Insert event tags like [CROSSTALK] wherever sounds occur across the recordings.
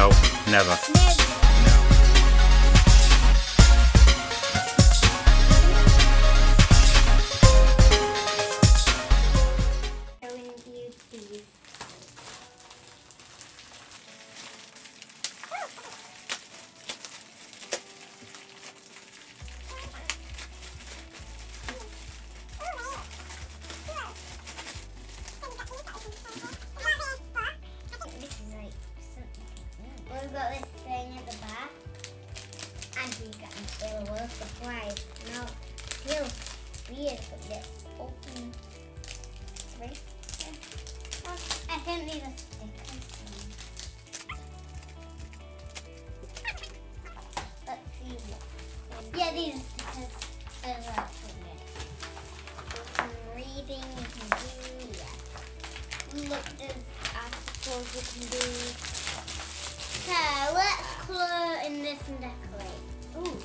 No, never. But this open. Right? Oh, I think these are stickers. Let's see what. Yeah, these are stickers. Good. Some reading you can do. Yeah. Look, there's articles you can do. So let's colour in this and decorate. Ooh,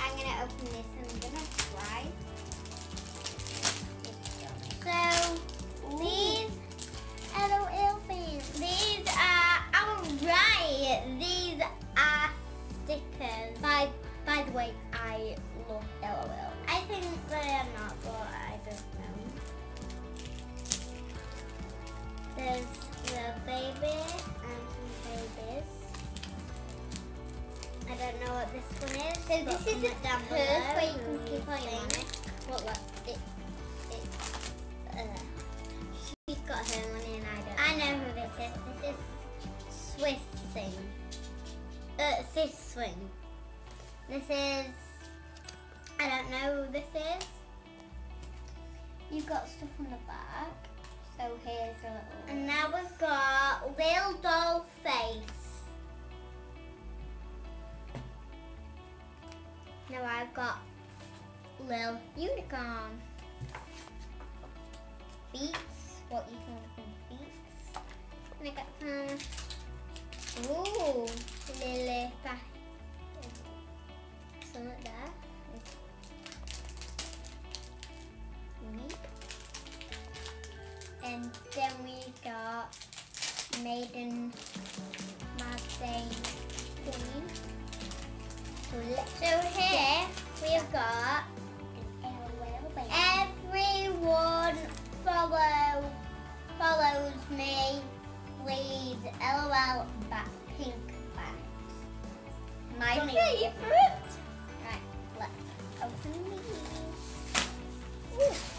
I'm gonna open this and I'm gonna try. So these LOL things. These are oh, alright. These are stickers. By by the way, I love LOL. I think they are not, but I don't know. There's the baby and some babies. I don't know what this one is. So this is a purse where you can keep all your money. What was this is. You've got stuff on the back. So here's a little. And now we've got Lil Doll Face. Now I've got Lil Unicorn. Beats. What you can open beats. And I got some. Ooh, we've everyone follow follows me. Please, LOL back pink bags. My favorite. Right, let's open these. Ooh,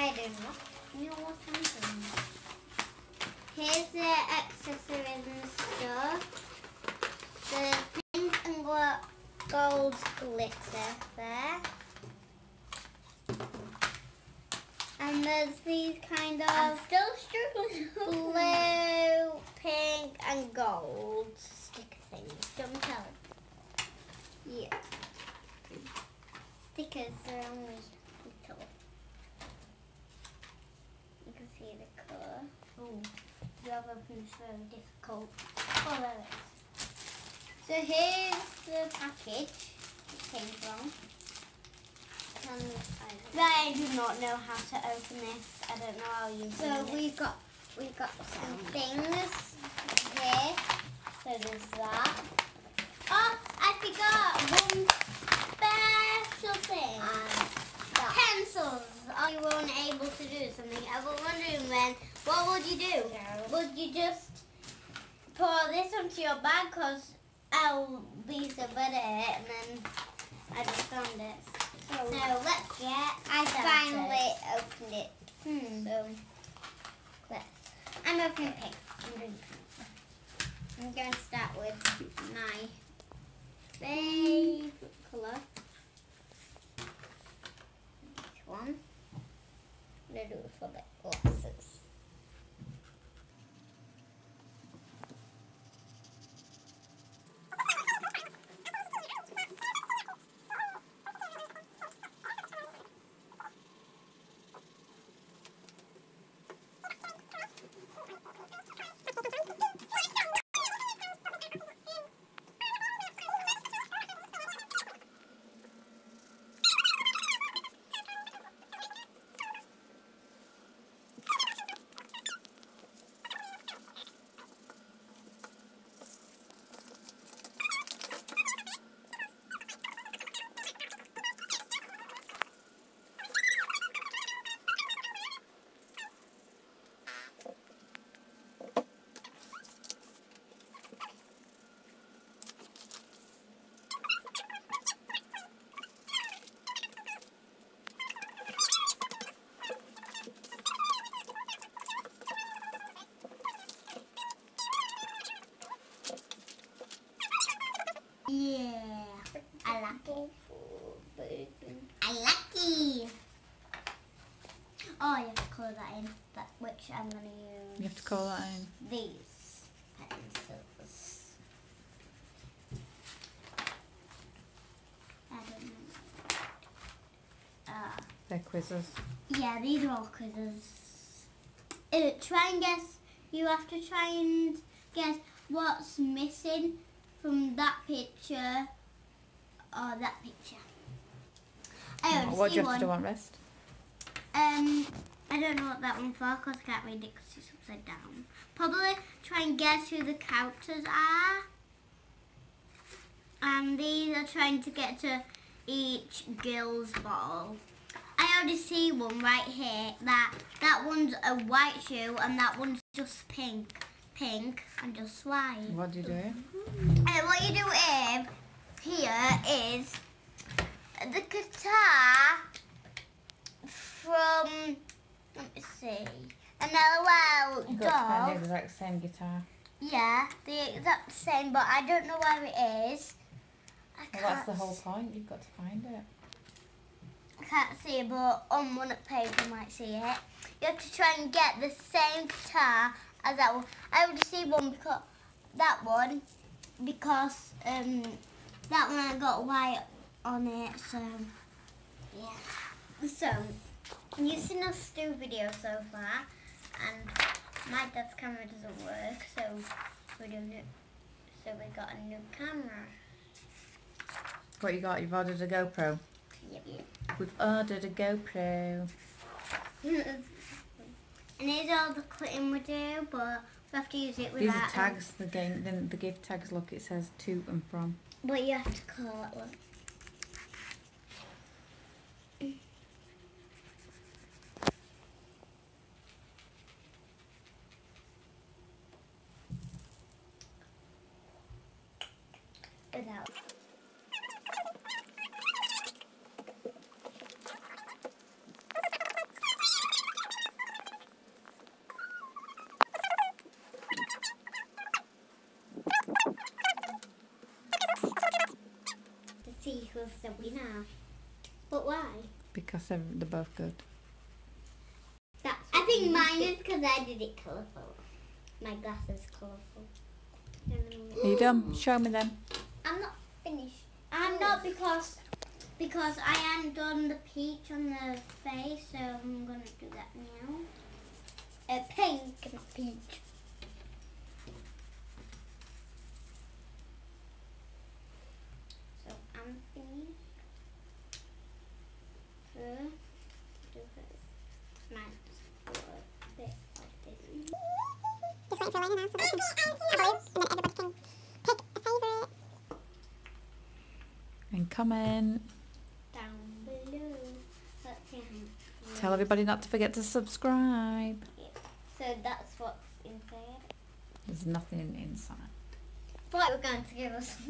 I don't know. You know what I'm doing. Here's the accessories and stuff. The pink and gold glitter there. And there's these kind of Still struggling. [LAUGHS] blue, pink, and gold sticker things. Don't tell. Yeah. Stickers are only little. You can see the colour. Oh, the other one's very difficult. Oh, there it is. So here's the package it came from. And I do not know how to open this. I don't know how you So we've got we've got some um, things here. So there's that. Oh, I forgot one special thing. Pencils. You weren't able to do something? I was wondering then, what would you do? Would you just pour this onto your bag because oh, these are better and then I just found it. So let's get. I finally opened it. Hmm. So let's. I'm opening pink. I'm doing pink. I'm going to start with my favorite colour. Which one? I'm going to do it for the glasses. Yeah. I like it. I like it. Oh, you have to colour that in, that, which I'm going to use. You have to call that in. These pencils. I don't know. Ah. They're quizzes. Yeah, these are all quizzes. Uh, try and guess. You have to try and guess what's missing from that picture or that picture. I already what do you have one. to do on rest? Um, I don't know what that one for because I can't read it because it's upside down. Probably try and guess who the characters are. And these are trying to get to each girl's bottle. I already see one right here. That that one's a white shoe and that one's just pink, pink and just white. What do you do? Mm-hmm. And what you do is, here is the guitar from, let me see, an LOL You've got to find dog. the exact same guitar. Yeah, the exact same, but I don't know where it is. I Well, that's the whole point. You've got to find it. I can't see it, but on one page you might see it. You have to try and get the same guitar as that one. I already see one because that one because um that one I got white on it, so yeah. So you've seen us do video so far, and my dad's camera doesn't work, so we're doing it. So we got a new camera. What you got? You've ordered a GoPro. Yep. We've ordered a GoPro. And here's all the cutting we do, but we have to use it These are tags. The game, the, the gift tags. Look, it says to and from. But you have to call it one. Without. To see who's the winner. But why? Because they're, they're both good. That's I think mine is because I did it colourful. My glass is colourful. Are you done? Show me then. I'm not finished. I'm not because because I hadn't done the peach on the face, so I'm gonna do that now. A pink and a peach. So I'm finished. So, do this. Might just do a bit of this. Just waiting for Elena now, so they can have a look, and then everybody can pick a favourite. And comment. down below. In. Tell everybody not to forget to subscribe. So that's what's inside. There's nothing inside. But we're going to give us [LAUGHS]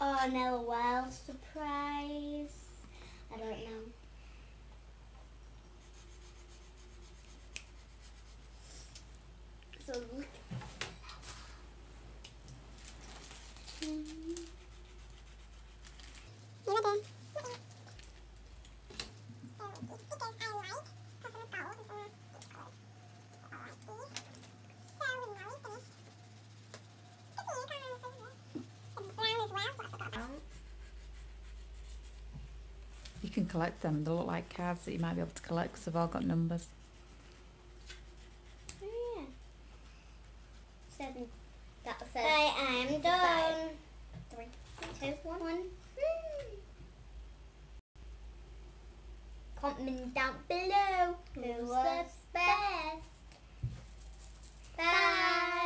Oh, oh no, well, surprise. can collect them. They look like cards that you might be able to collect because they've all got numbers. Oh, yeah. Seven. That's it. I am done. Three, two, one. Comment down below who was best. Bye.